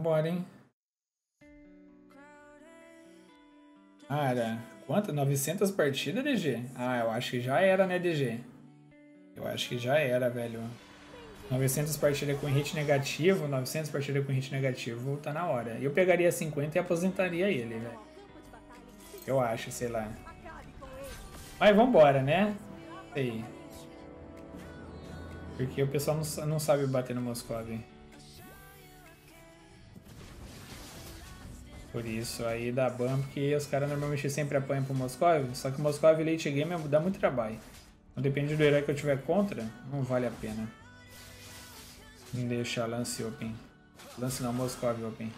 Vambora, hein? Cara, quanto? 900 partidas, DG? Ah, eu acho que já era, né, DG? Eu acho que já era, velho. 900 partidas com hit negativo, 900 partidas com hit negativo, tá na hora. Eu pegaria 50 e aposentaria ele, velho. Eu acho, sei lá. Mas vambora, né? Sei. Porque o pessoal não, sabe bater no Moscov. Por isso, aí dá ban, porque os caras normalmente sempre apanham pro Moscov, só que o Moscov late game dá muito trabalho. Então depende do herói que eu tiver contra, não vale a pena. Deixa lance open. Lance não, Moscov open.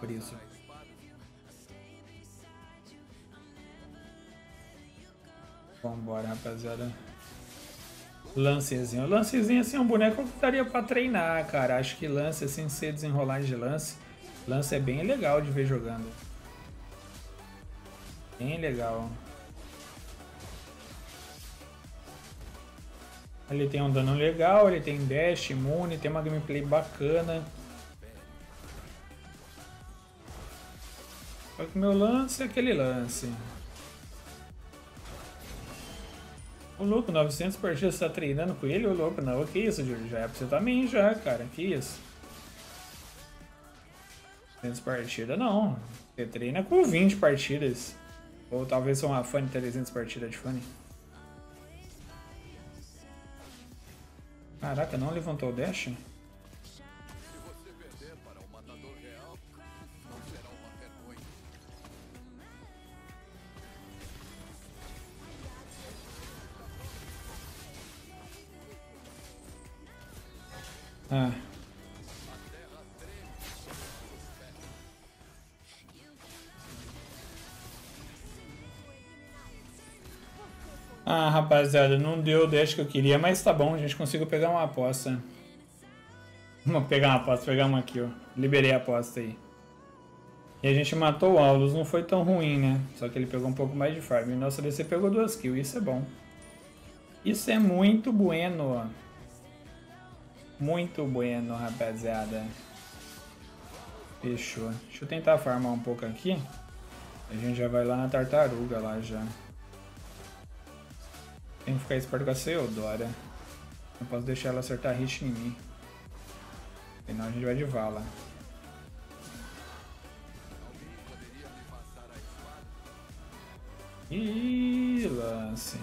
Por isso. Vambora, rapaziada. Lancezinho. Lancezinho assim é um boneco que daria pra treinar, cara. Acho que lance assim, ser desenrolar de lance. Lance é bem legal de ver jogando. Bem legal. Ele tem um dano legal, ele tem dash, imune, tem uma gameplay bacana. Só que meu lance é aquele lance. O louco, 900 partidas você tá treinando com ele? O louco, não, que isso, Júlio? Já é pra você também já, cara, que isso. 300 partidas, não. Você treina com 20 partidas. Ou talvez uma fã de 300 partidas de fã. Caraca, não levantou o dash? Rapaziada, não deu o dash que eu queria, mas tá bom, a gente conseguiu pegar uma aposta. Vamos pegar uma aposta, pegar uma aqui, ó. Liberei a aposta aí. E a gente matou o Aulus, não foi tão ruim, né? Só que ele pegou um pouco mais de farm. Nossa DC pegou duas kills, isso é bom. Isso é muito bueno. Muito bueno, rapaziada. Fechou. Deixa eu tentar farmar um pouco aqui. A gente já vai lá na tartaruga lá já. Tem que ficar esperto com a Seodora. Não posso deixar ela acertar hit em mim. Senão a gente vai de vala. Ih, lance.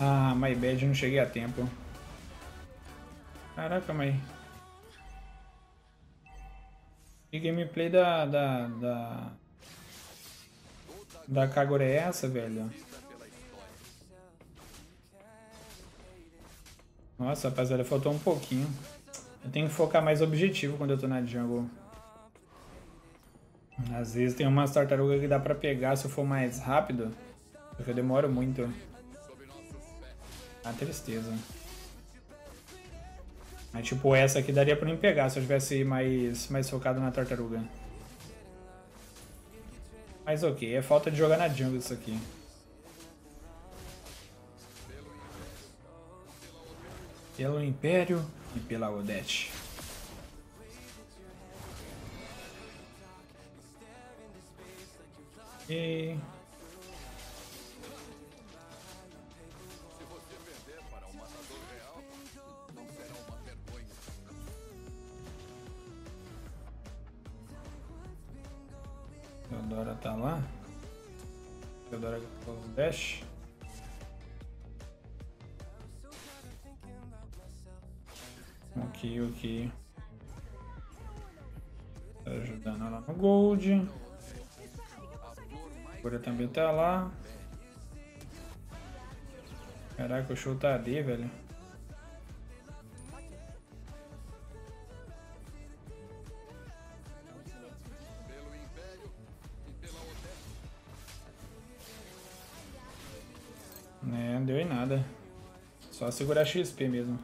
Ah, my bad, não cheguei a tempo. Caraca, mas... Que gameplay da... da... da... Da Kagura é essa, velho? Nossa, rapaziada, faltou um pouquinho. Eu tenho que focar mais objetivo quando eu tô na jungle. Às vezes tem umas tartarugas que dá pra pegar se eu for mais rápido. Porque eu demoro muito. A tristeza. Mas tipo, essa aqui daria pra mim pegar se eu tivesse mais, mais focado na tartaruga. Mas ok, é falta de jogar na jungle isso aqui. Pelo Império e pela Odete. E Teodora tá lá. Teodora com o dash. Ok, ok. Tá ajudando ela no gold. Agora também tá lá. Caraca, o show tá AD, velho. Só segurar XP mesmo.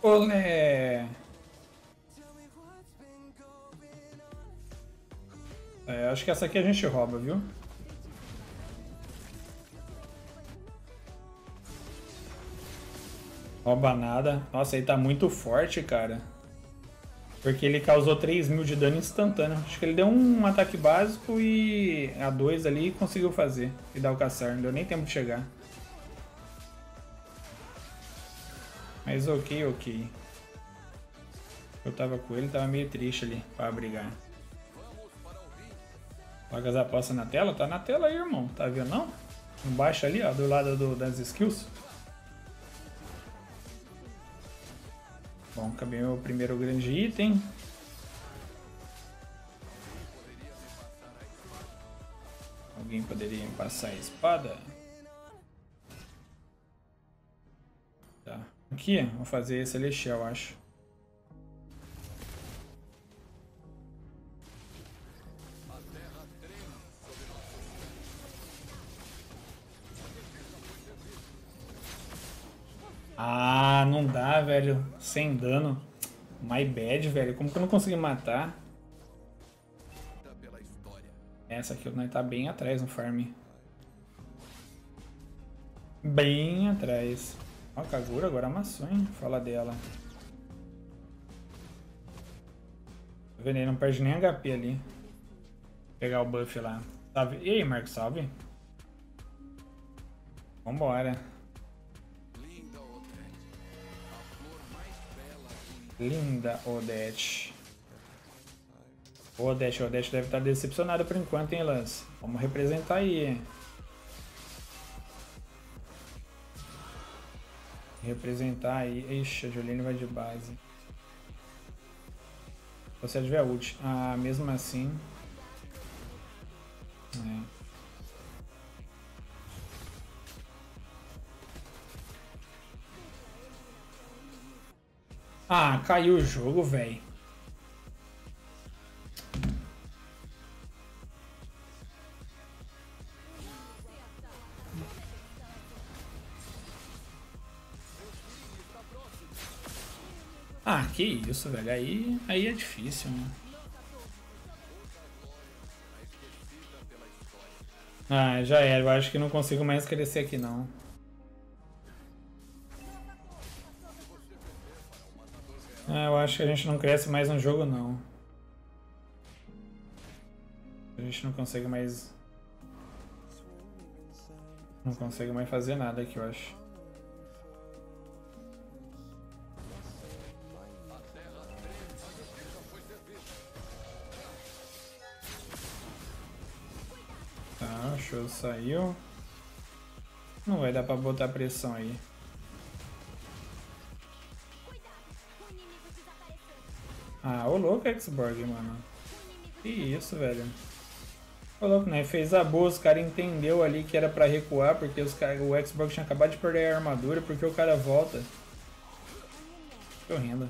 Olé! É, acho que essa aqui a gente rouba, viu? Rouba. Nossa, ele tá muito forte, cara. Porque ele causou 3 mil de dano instantâneo. Acho que ele deu um ataque básico e a 2 ali conseguiu fazer. E dar o caçar. Não deu nem tempo de chegar. Mas ok, ok. Eu tava com ele, tava meio triste ali pra brigar. Paga as apostas na tela? Tá na tela aí, irmão. Tá vendo não? Embaixo ali, ó, do lado do, das skills. Bom, acabei meu primeiro grande item. Alguém poderia passar a espada? Tá. Aqui, vou fazer celestial, acho. Sem dano. My bad, velho. Como que eu não consegui matar? Essa aqui nós tá bem atrás no farm. Bem atrás. Ó, Kagura agora amassou, hein? Fala dela. Tá vendo? Ele não perde nem HP ali. Vou pegar o buff lá. Salve. E aí, Marcos, salve. Vambora. Linda Odete. Odete, Odete deve estar decepcionada por enquanto, hein, Lance? Vamos representar aí. Representar aí. Ixi, a Juliane vai de base. Você tiver ult. Ah, mesmo assim. É. Ah, caiu o jogo, velho. Ah, que isso, velho. Aí, aí é difícil, né? Ah, já era. Eu acho que não consigo mais crescer aqui, não. É, eu acho que a gente não cresce mais no jogo, não. A gente não consegue mais... Não consegue mais fazer nada aqui, eu acho. Tá, o show saiu. Não vai dar pra botar pressão aí. Ah, ô louco, Xborg, mano. Que isso, velho. Ô louco, né? Fez a boa, os caras entendeu ali que era pra recuar, porque os cara, o Xbox tinha acabado de perder a armadura, porque o cara volta. Que horrendo.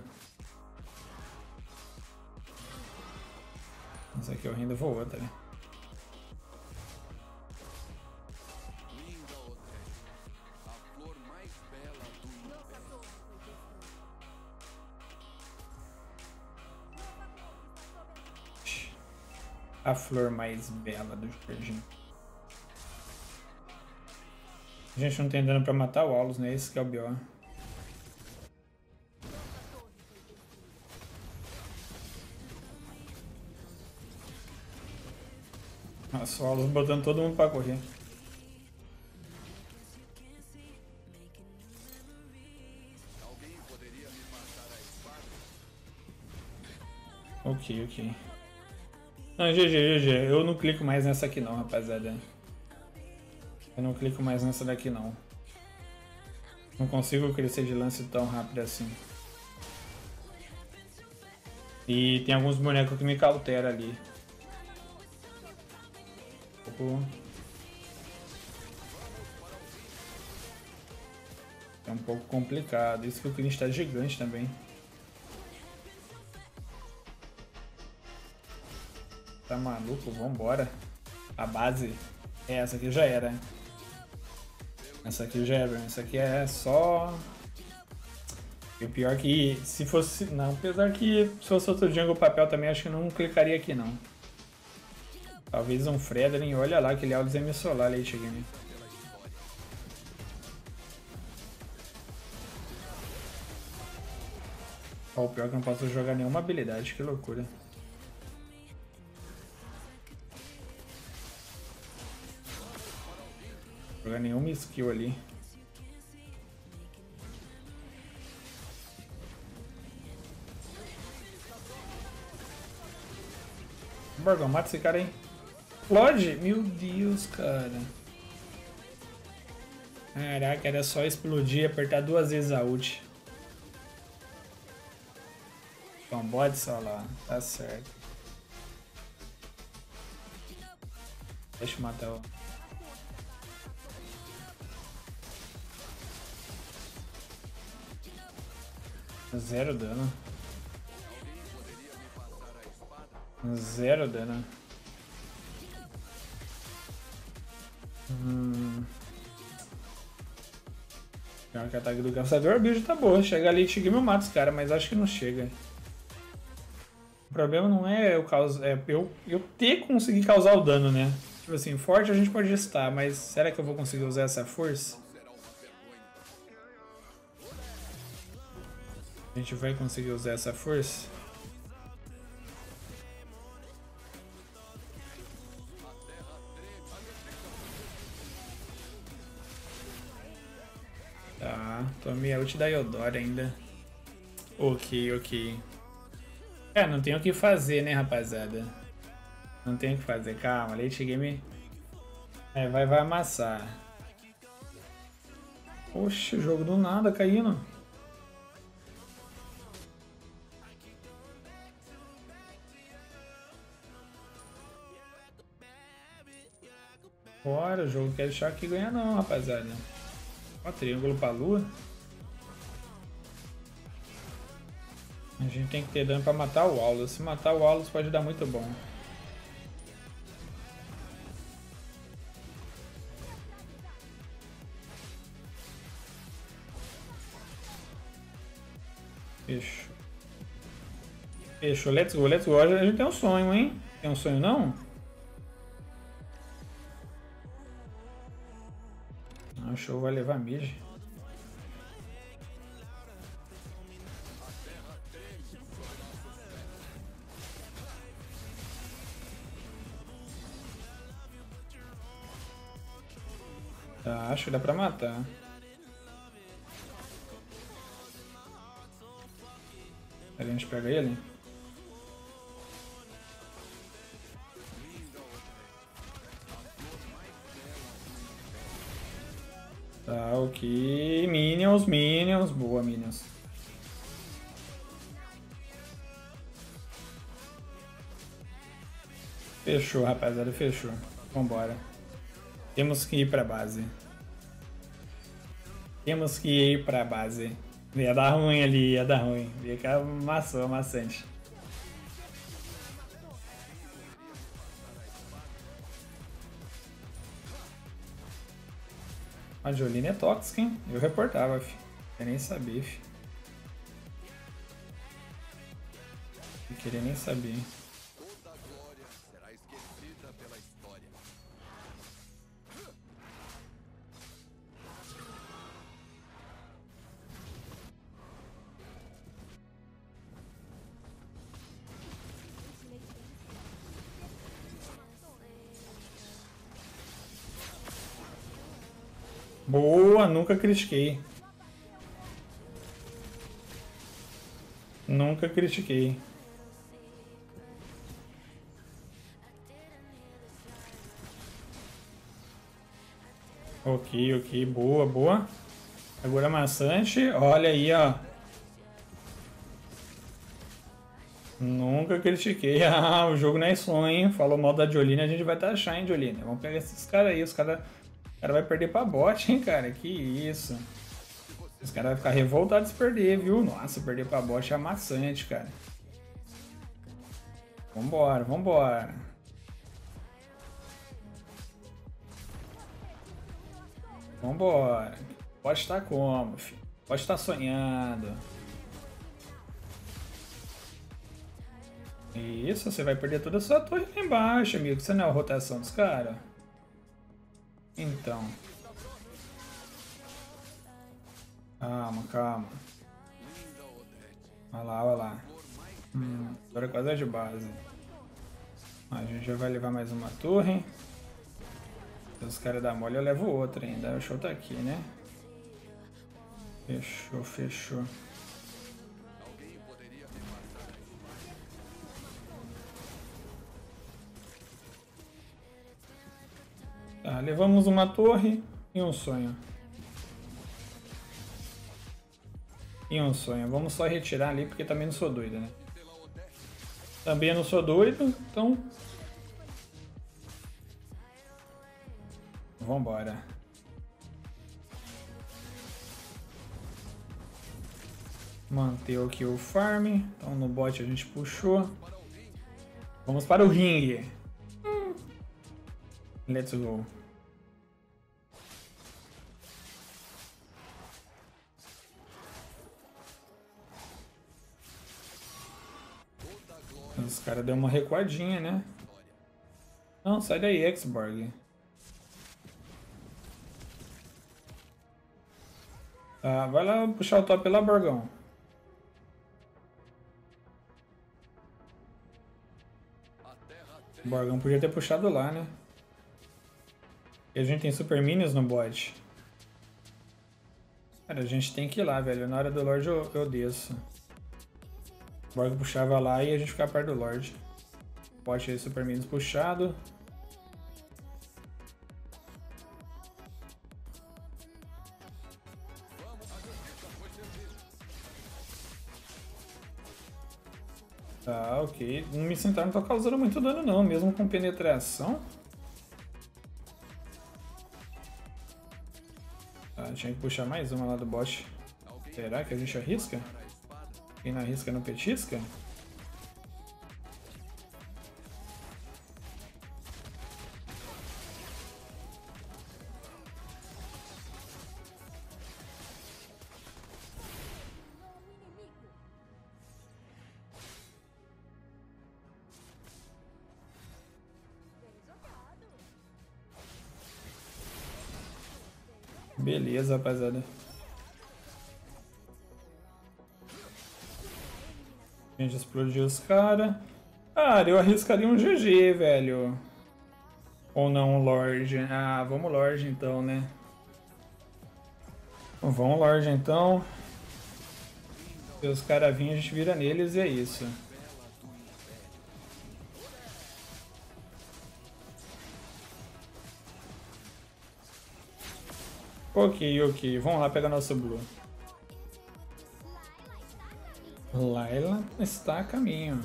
Essa aqui é horrendo voou, tá ligado? A flor mais bela do jardim. A gente não tem dano pra matar o Aulus, né? Esse que é o B.O. Nossa, o Aulus botando todo mundo pra correr. Ok, ok. Não, GG, GG. Eu não clico mais nessa aqui não, rapaziada. Eu não clico mais nessa daqui não. Não consigo crescer de lance tão rápido assim. E tem alguns bonecos que me cauteram ali. É um pouco complicado. Isso que o Clint está gigante também. Tá maluco? Vambora. A base. É, essa aqui já era. Essa aqui já era. Essa aqui é só... E o pior que se fosse. Não, apesar que se fosse outro jungle papel também acho que não clicaria aqui não. Talvez um Fredrin, olha lá aquele Aldous M Solar late game. Ó, o pior é que não posso jogar nenhuma habilidade, que loucura. Jogar nenhuma skill ali. Borgão, mata esse cara aí. Explode? Meu Deus, cara. Caraca, era só explodir e apertar duas vezes a ult. Então, bode só lá. Tá certo. Deixa eu matar o... Zero dano. Zero dano. Hum. Pior que ataque do caçador, o bicho tá boa. Chega ali chega e mata os caras, mas acho que não chega. O problema não é eu, causar, é eu, eu ter conseguir causar o dano, né? Tipo assim, forte a gente pode estar, mas será que eu vou conseguir usar essa força? A gente vai conseguir usar essa força? Tá, tomei a ult da Yodora ainda. Ok, ok. É, não tem o que fazer, né, rapaziada? Não tem o que fazer, calma, late game... É, vai, vai amassar. Oxe, o jogo do nada caindo. Bora, o jogo quer deixar aqui ganhar não, rapaziada. Ó, triângulo pra lua. A gente tem que ter dano pra matar o Aulus. Se matar o Aulus pode dar muito bom. Fechou. Fechou, let's go, let's go. A gente tem um sonho, hein? Tem um sonho não? O show vai levar mid. Tá, acho que dá pra matar. A gente pega ele? Ok. Minions, Minions. Boa, Minions. Fechou, rapaziada. Fechou. Vambora. Temos que ir pra base. Temos que ir pra base. Ia dar ruim ali, ia dar ruim. Ia ficar maçã, maçante. A Jolene é tóxica, hein? Eu reportava, fi. Eu nem sabia, fi. Queria nem saber. Boa, nunca critiquei. Nunca critiquei. Ok, ok, boa, boa. Agora maçante, olha aí, ó. Nunca critiquei. Ah, o jogo não é sonho. Falou mal da Jolene, a gente vai taxar, hein, Jolene. Vamos pegar esses caras aí, os caras o cara vai perder pra bot, hein, cara? Que isso. Os caras vão ficar revoltados se perder, viu? Nossa, perder pra bot é amassante, cara. Vambora, vambora. Vambora. Pode estar como, filho? Pode estar sonhando. Isso, você vai perder toda a sua torre lá embaixo, amigo. Você não é a rotação dos caras. Então. Calma, calma. Olha lá, olha lá. Hum, agora quase é de base. A gente já vai levar mais uma torre. Se os caras dão mole, eu levo outra ainda. O show tá aqui, né? Fechou, fechou. Tá, levamos uma torre e um sonho. E um sonho. Vamos só retirar ali porque também não sou doido, né? Também não sou doido, então... Vambora. Manter aqui o farm. Então no bot a gente puxou. Vamos para o ringue. Let's go. Os caras deu uma recuadinha, né? Não, sai daí, Xborg. Tá, vai lá puxar o top lá, Borgão. Borgão podia ter puxado lá, né? E a gente tem Super Minions no bot. Cara, a gente tem que ir lá, velho. Na hora do Lorde eu, eu desço. Borg puxava lá e a gente ficava perto do Lorde. Bot aí, Super Minions puxado. Tá, ok. Não me sentar não tá causando muito dano não, mesmo com penetração. tinha que puxar mais uma lá do bot. Será que a gente arrisca? Quem não arrisca não petisca? Beleza, rapaziada. A gente explodiu os caras. Cara, eu arriscaria um GG, velho. Ou não, Lorde. Ah, vamos Lorde então, né? Vamos Lorde então. Se os caras virem, a gente vira neles e é isso. Ok, ok. Vamos lá pegar nosso Blue. Laila está a caminho.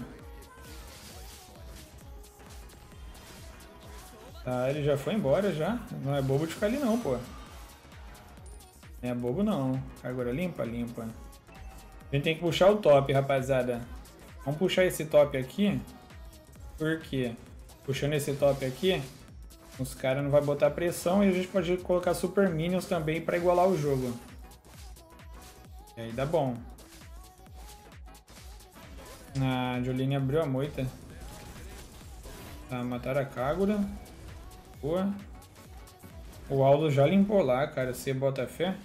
Tá, ele já foi embora já. Não é bobo de ficar ali não, pô. Não é bobo não. Agora limpa, limpa. A gente tem que puxar o top, rapaziada. Vamos puxar esse top aqui. Por quê? Puxando esse top aqui, os caras não vai botar pressão e a gente pode colocar Super Minions também para igualar o jogo. E aí dá bom. A Jolene abriu a moita. Tá, mataram a Kagura. Boa. O Aldo já limpou lá, cara. Você bota fé?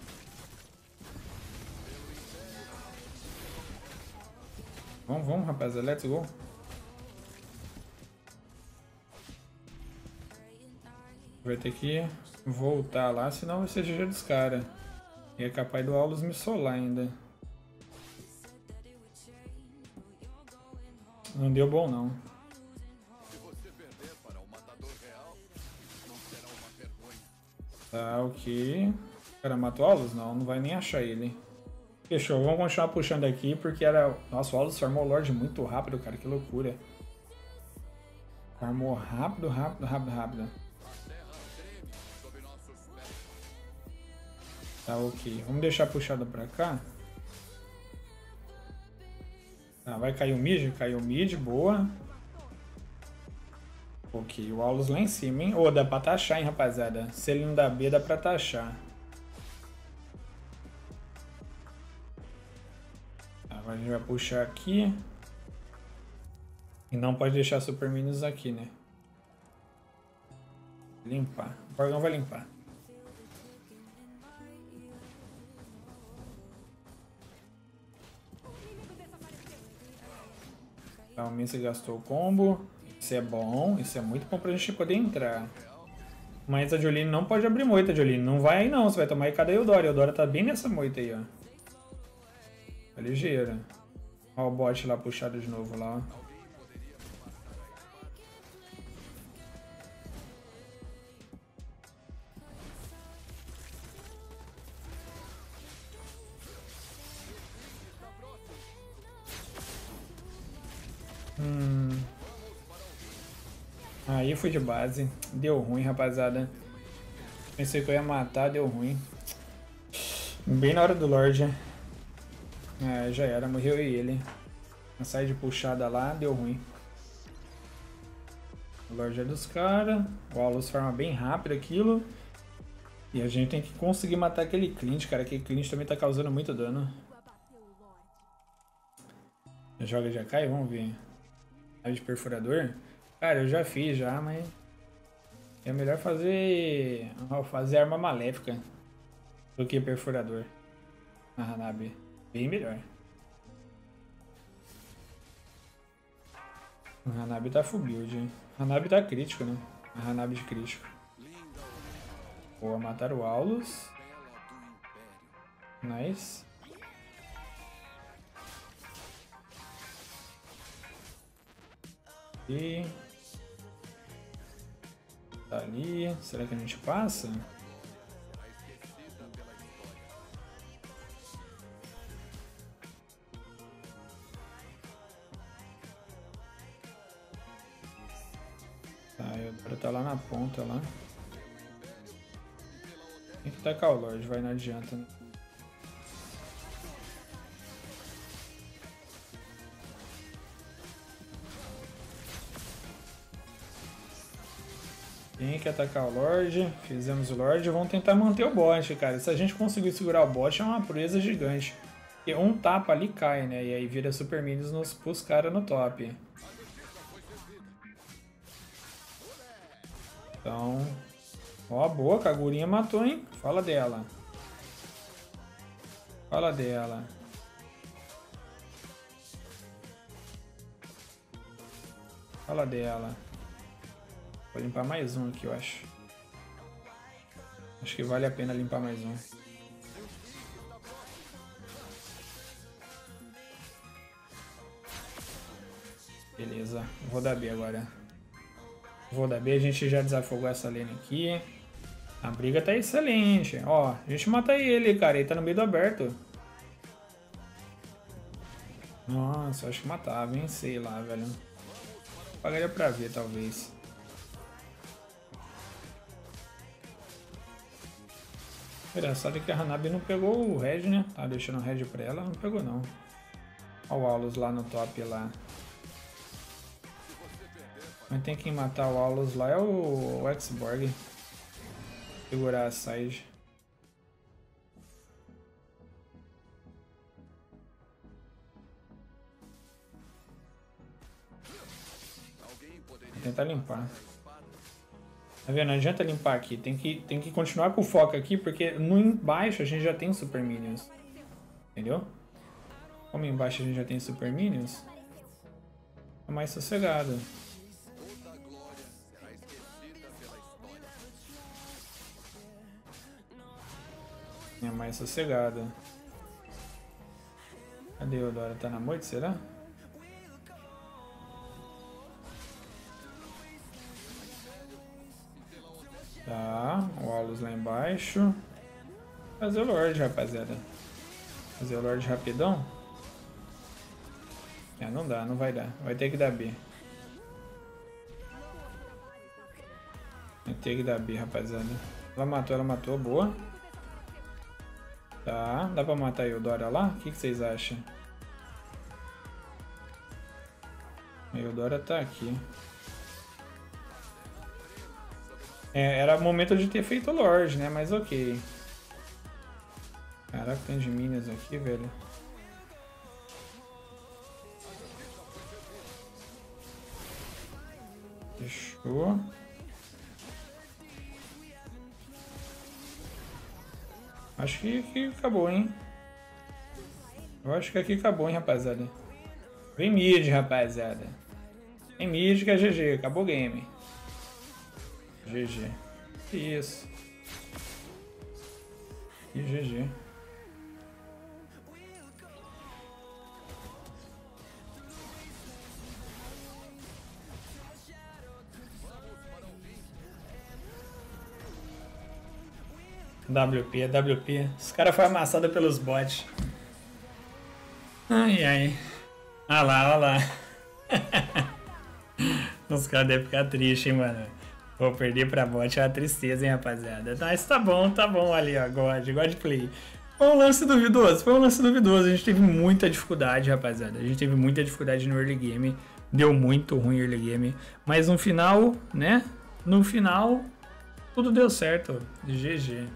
Vamos, vamos, rapaziada. Let's go. Vai ter que voltar lá, senão vai ser GG dos caras. E é capaz do Aulus me solar ainda. Não deu bom não. Tá, ok. O cara matou o Aulus? Não, não vai nem achar ele. Fechou, vamos continuar puxando aqui, porque era... Nossa, o Aulus farmou o Lorde muito rápido, cara, que loucura. Farmou rápido, rápido, rápido, rápido. Tá, ok. Vamos deixar puxado pra cá. Tá, vai cair o mid? Caiu o mid, boa. Ok, o Aulus lá em cima, hein? Ô, oh, dá pra taxar, hein, rapaziada. Se ele não dá B, dá pra taxar. Tá, agora a gente vai puxar aqui. E não pode deixar super minions aqui, né? Limpar. O Borgão vai limpar. Tá, o gastou o combo. Isso é bom, isso é muito bom pra gente poder entrar. Mas a Jolene não pode abrir moita, Jolene. Não vai aí não, você vai tomar aí cada Eudora. Eudora tá bem nessa moita aí, ó. Tá ligeira. Ó o bot lá puxado de novo lá, ó. Hum. Aí fui de base. Deu ruim, rapaziada. Pensei que eu ia matar, deu ruim. Bem na hora do Lorde. É, já era, morreu e ele. Uma side puxada lá, deu ruim. O Lorde é dos caras. O Alus farma bem rápido aquilo. E a gente tem que conseguir matar aquele Clint, cara. Aquele Clint também tá causando muito dano. Joga de AK, vamos ver de perfurador? Cara, eu já fiz já, mas é melhor fazer fazer arma maléfica do que perfurador na Hanabi. Bem melhor. O Hanabi tá full build, hein? Hanabi tá crítico, né? A Hanabi de crítico. Boa, mataram o Aulus. Nice. Aqui. Tá ali. Será que a gente passa? Tá, quero tá lá na ponta lá. Tem que tacar o Lorde, vai, não adianta. Né? Tem que atacar o Lorde. Fizemos o Lorde. Vamos tentar manter o bot, cara. Se a gente conseguir segurar o bot, é uma presa gigante. Porque um tapa ali cai, né? E aí vira Super Minions nos, pros caras no top. Então... Ó, boa. Kagurinha matou, hein? Fala dela. Fala dela. Fala dela. Vou limpar mais um aqui, eu acho. Acho que vale a pena limpar mais um. Beleza, vou dar B agora. Vou dar B, a gente já desafogou essa lane aqui. A briga tá excelente. Ó, a gente mata ele, cara. Ele tá no meio do aberto. Nossa, acho que matava, hein? Sei lá, velho. Pagaria pra ver, talvez. Engraçado é que a Hanabi não pegou o Red, né? Tá deixando o Red pra ela, não pegou não. Olha o Aulus lá no top lá. Mas tem que matar o Aulus lá é o, o X-Borg. Segurar a side. Vou tentar limpar. Tá vendo? Não adianta limpar aqui. Tem que, tem que continuar com o foco aqui, porque no embaixo a gente já tem Super Minions. Entendeu? Como embaixo a gente já tem Super Minions, é mais sossegado. É mais sossegada. Cadê o Dora? Tá na moita, será? Tá, o Alus lá embaixo. Fazer o Lorde, rapaziada. Fazer o Lorde rapidão. É, não dá, não vai dar. Vai ter que dar B. Vai ter que dar B, rapaziada. Ela matou, ela matou. Boa. Tá, dá pra matar a Eudora lá? O que, que vocês acham? A Eudora tá aqui. É, era o momento de ter feito Lorde, né? Mas ok. Caraca, tem de minas aqui, velho. Fechou. Acho que, que acabou, hein? Eu acho que aqui acabou, hein, rapaziada. Vem mid, rapaziada. Vem mid que é GG. Acabou o game. GG. Isso. E GG. WP, WP. Os caras foram amassados pelos bots. Ai, ai. Ah lá, olha lá. Os caras devem ficar tristes, hein, mano. Vou perder pra bot é uma tristeza, hein, rapaziada. Mas tá bom, tá bom ali, ó. God, God Play. Foi um lance duvidoso, foi um lance duvidoso. A gente teve muita dificuldade, rapaziada. A gente teve muita dificuldade no early game. Deu muito ruim early game. Mas no final, né? No final, tudo deu certo. GG.